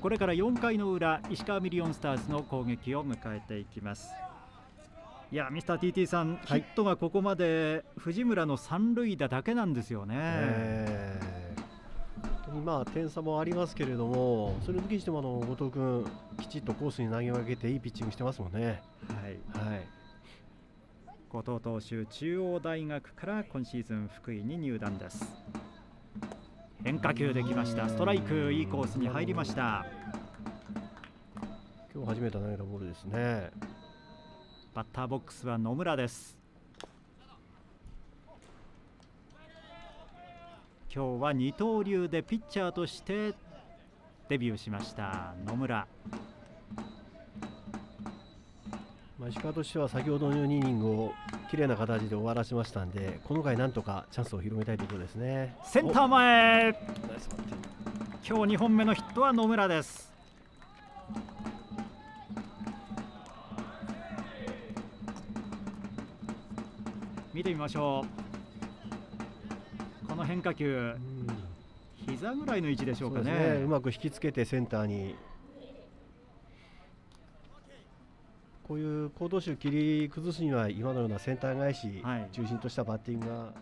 これから4回の裏石川ミリオンスターズの攻撃を迎えていきます。いやミスター TT さん、ヒットがここまで藤村の三塁打だけなんですよね、えー、まあ点差もありますけれどもそれを抜きにしてもあの後藤君きちっとコースに投げ分けていいピッチングしてますもんね。はい、はい。後藤投手中央大学から今シーズン福井に入団です変化球できました。ストライクいいコースに入りました。今日初めて投げたボールですね。バッターボックスは野村です。今日は二刀流でピッチャーとしてデビューしました野村まあ、石川としては先ほどの2イニングを綺麗な形で終わらせましたんでこの回なんとかチャンスを広めたいということですね。センター前。今日2本目のヒットは野村です。見てみましょう。この変化球。膝ぐらいの位置でしょうかね、ね、うまく引きつけてセンターにこういう行動手切り崩すには今のようなセンター返し中心としたバッティングが